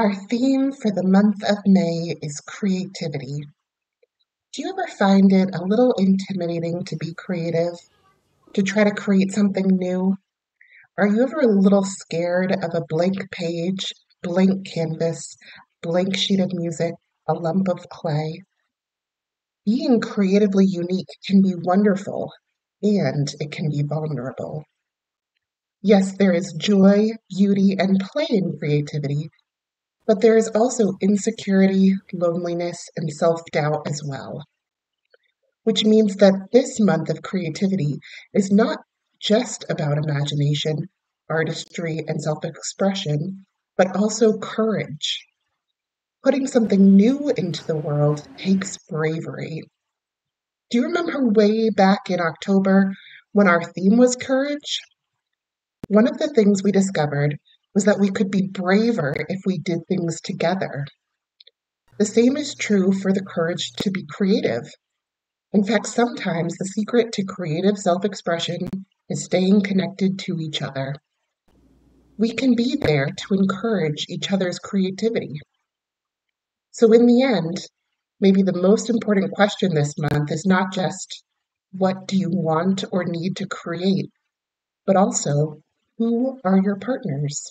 Our theme for the month of May is creativity. Do you ever find it a little intimidating to be creative, to try to create something new? Are you ever a little scared of a blank page, blank canvas, blank sheet of music, a lump of clay? Being creatively unique can be wonderful and it can be vulnerable. Yes, there is joy, beauty, and play in creativity, but there is also insecurity, loneliness, and self doubt as well. Which means that this month of creativity is not just about imagination, artistry, and self expression, but also courage. Putting something new into the world takes bravery. Do you remember way back in October when our theme was courage? One of the things we discovered was that we could be braver if we did things together. The same is true for the courage to be creative. In fact, sometimes the secret to creative self expression is staying connected to each other. We can be there to encourage each other's creativity. So, in the end, maybe the most important question this month is not just what do you want or need to create, but also who are your partners?